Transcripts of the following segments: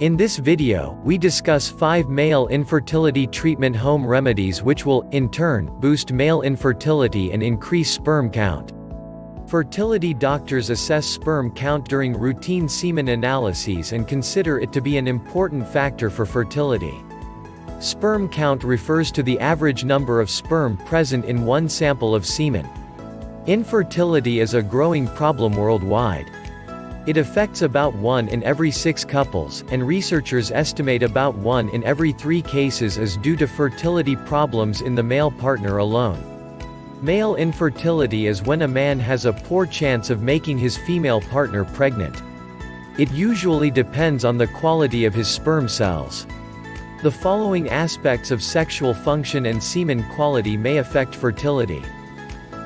In this video, we discuss 5 male infertility treatment home remedies which will, in turn, boost male infertility and increase sperm count. Fertility doctors assess sperm count during routine semen analyses and consider it to be an important factor for fertility. Sperm count refers to the average number of sperm present in one sample of semen. Infertility is a growing problem worldwide. It affects about 1 in every 6 couples, and researchers estimate about 1 in every 3 cases is due to fertility problems in the male partner alone. Male infertility is when a man has a poor chance of making his female partner pregnant. It usually depends on the quality of his sperm cells. The following aspects of sexual function and semen quality may affect fertility.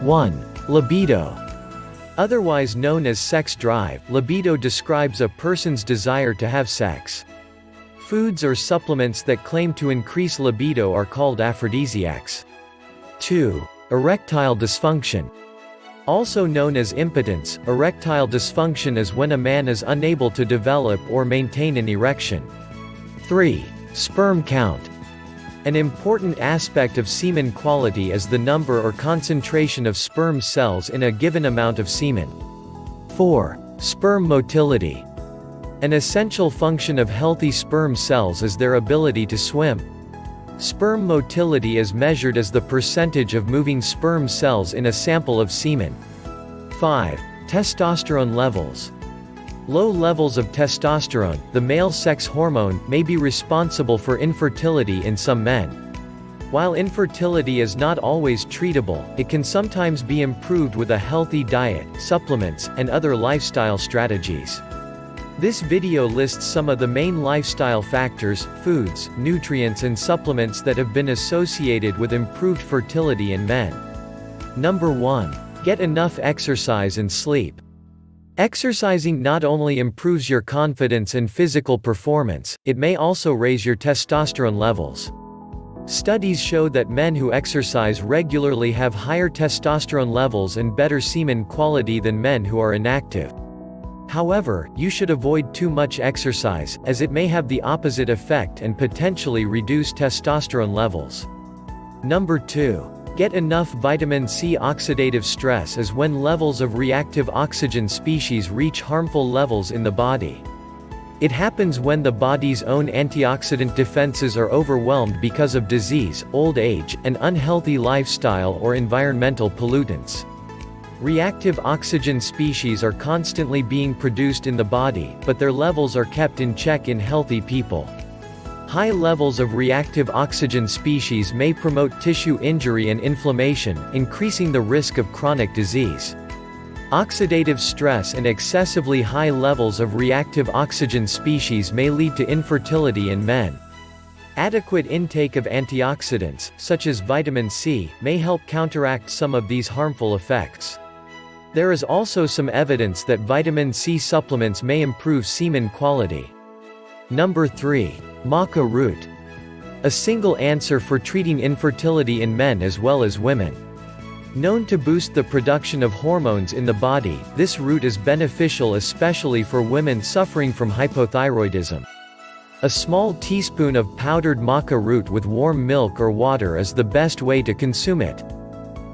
1. Libido. Otherwise known as sex drive, libido describes a person's desire to have sex. Foods or supplements that claim to increase libido are called aphrodisiacs. 2. Erectile dysfunction. Also known as impotence, erectile dysfunction is when a man is unable to develop or maintain an erection. 3. Sperm count. An important aspect of semen quality is the number or concentration of sperm cells in a given amount of semen. 4. Sperm motility. An essential function of healthy sperm cells is their ability to swim. Sperm motility is measured as the percentage of moving sperm cells in a sample of semen. 5. Testosterone levels. Low levels of testosterone, the male sex hormone, may be responsible for infertility in some men. While infertility is not always treatable, it can sometimes be improved with a healthy diet, supplements, and other lifestyle strategies. This video lists some of the main lifestyle factors, foods, nutrients and supplements that have been associated with improved fertility in men. Number 1. Get enough exercise and sleep. Exercising not only improves your confidence and physical performance, it may also raise your testosterone levels. Studies show that men who exercise regularly have higher testosterone levels and better semen quality than men who are inactive. However, you should avoid too much exercise, as it may have the opposite effect and potentially reduce testosterone levels. Number 2. Get enough vitamin C Oxidative stress is when levels of reactive oxygen species reach harmful levels in the body. It happens when the body's own antioxidant defenses are overwhelmed because of disease, old age, an unhealthy lifestyle or environmental pollutants. Reactive oxygen species are constantly being produced in the body, but their levels are kept in check in healthy people. High levels of reactive oxygen species may promote tissue injury and inflammation, increasing the risk of chronic disease. Oxidative stress and excessively high levels of reactive oxygen species may lead to infertility in men. Adequate intake of antioxidants, such as vitamin C, may help counteract some of these harmful effects. There is also some evidence that vitamin C supplements may improve semen quality. Number 3. Maca root. A single answer for treating infertility in men as well as women. Known to boost the production of hormones in the body, this root is beneficial especially for women suffering from hypothyroidism. A small teaspoon of powdered maca root with warm milk or water is the best way to consume it.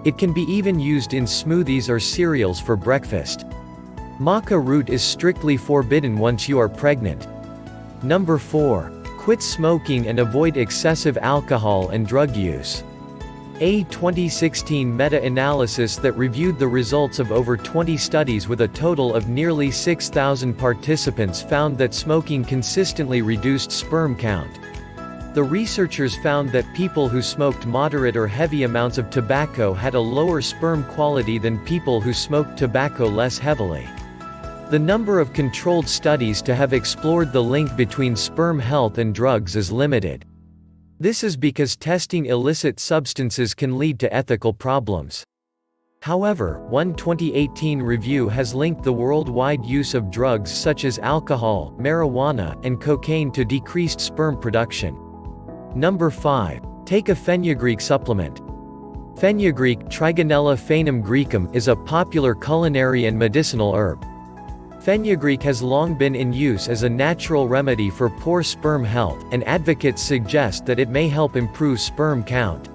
It can be even used in smoothies or cereals for breakfast. Maca root is strictly forbidden once you are pregnant. Number 4. Quit smoking and avoid excessive alcohol and drug use. A 2016 meta-analysis that reviewed the results of over 20 studies with a total of nearly 6,000 participants found that smoking consistently reduced sperm count. The researchers found that people who smoked moderate or heavy amounts of tobacco had a lower sperm quality than people who smoked tobacco less heavily. The number of controlled studies to have explored the link between sperm health and drugs is limited. This is because testing illicit substances can lead to ethical problems. However, one 2018 review has linked the worldwide use of drugs such as alcohol, marijuana, and cocaine to decreased sperm production. Number 5. Take a fenugreek supplement. Fenugreek, Trigonella foenum graecum, is a popular culinary and medicinal herb. Fenugreek has long been in use as a natural remedy for poor sperm health, and advocates suggest that it may help improve sperm count.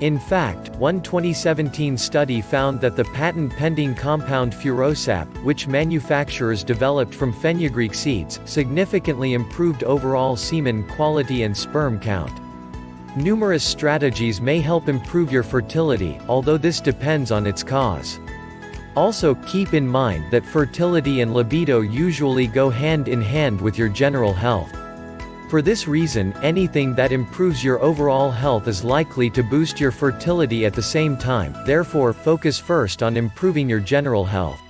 In fact, one 2017 study found that the patent-pending compound Furosap, which manufacturers developed from fenugreek seeds, significantly improved overall semen quality and sperm count. Numerous strategies may help improve your fertility, although this depends on its cause. Also, keep in mind that fertility and libido usually go hand in hand with your general health. For this reason, anything that improves your overall health is likely to boost your fertility at the same time, therefore, focus first on improving your general health.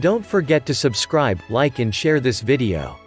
Don't forget to subscribe, like and share this video.